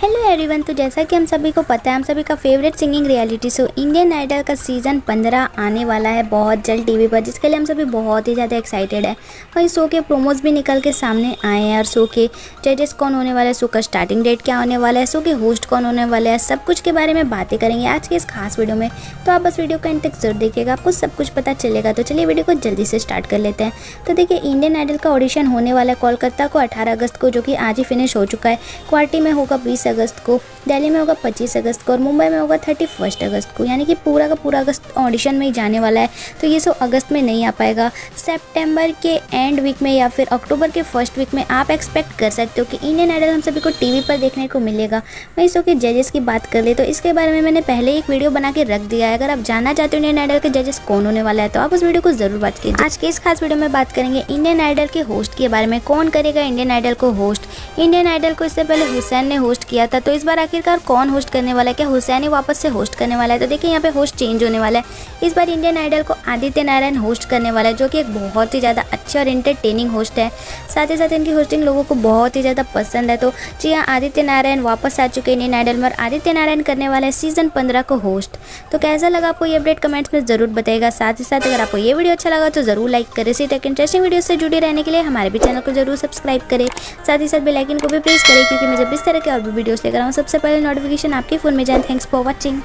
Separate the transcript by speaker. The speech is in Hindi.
Speaker 1: हेलो एवरीवन तो जैसा कि हम सभी को पता है, हम सभी का favourite singing reality show Indian Idol का सीज़न 15 आने वाला है बहुत जल्द टीवी पर, जिसके लिए हम सभी बहुत ही ज़्यादा एक्साइटेड है। इस शो के प्रोमोज भी निकल के सामने आए हैं और शो के जजेस कौन होने वाला है शो का स्टार्टिंग डेट क्या होने वाला है शो के होस्ट कौन होने वाले हैं, सब कुछ के बारे में बातें करेंगे आज के इस खास वीडियो में। तो आप बस वीडियो का एंड तक ज़रूर देखिएगा, आपको सब कुछ पता चलेगा। तो चलिए वीडियो को जल्दी से स्टार्ट कर लेते हैं। तो देखिए इंडियन आइडल का ऑडिशन होने वाला है कोलकाता को अठारह अगस्त को, जो कि आज ही फिनिश हो चुका है। क्वार्टी में होगा बीस अगस्त को, दिल्ली में होगा 25 अगस्त को और मुंबई में होगा 31 अगस्त को, यानी कि पूरा का पूरा अगस्त ऑडिशन में ही जाने वाला है। तो ये सब अगस्त में नहीं आ पाएगा। सेप्टेम्बर के एंड वीक में या फिर अक्टूबर के फ़र्स्ट वीक में आप एक्सपेक्ट कर सकते हो कि इंडियन आइडल हम सभी को टीवी पर देखने को मिलेगा। वहीं शो के जजेस की बात कर ले तो इसके बारे में मैंने पहले एक वीडियो बना के रख दिया है। अगर आप जानना चाहते हो इंडियन आइडल के जजेस कौन होने वाला है तो आप उस वीडियो को ज़रूर बात कीजिए। आज के इस खास वीडियो में बात करेंगे इंडियन आइडल के होस्ट के बारे में। कौन करेगा इंडियन आइडल को होस्ट इंडियन आइडल को इससे पहले हुसैन ने होस्ट किया था। तो इस बार आखिरकार कौन होस्ट करने वाला है? क्या हुसैन वापस से होस्ट करने वाला है? तो देखिए, यहाँ पे होस्ट चेंज होने वाला है। इस बार इंडियन आइडल को आदित्य नारायण होस्ट करने वाला है, जो कि एक बहुत ही ज़्यादा अच्छे और इंटरटेनिंग होस्ट है। साथ ही साथ इनकी होस्टिंग लोगों को बहुत ही ज़्यादा पसंद है। तो जी हाँ आदित्य नारायण वापस आ चुके इंडियन आइडल में और आदित्य नारायण करने वाला है सीज़न पंद्रह को होस्ट तो कैसा लगा आपको ये अपडेट कमेंट्स में ज़रूर बताएगा साथ ही साथ अगर आपको ये वीडियो अच्छा लगा तो ज़रूर लाइक करें। इसी तक इंटरेस्टिंग वीडियो से जुड़े रहने के लिए हमारे भी चैनल को ज़रूर सब्सक्राइब करें। साथ ही साथ बेलाइकिन को भी प्रेस करें, क्योंकि मैं जब इस तरह के और भी वीडियोस लेकर आऊँ सबसे पहले नोटिफिकेशन आपके फ़ोन में जाए। Thanks for watching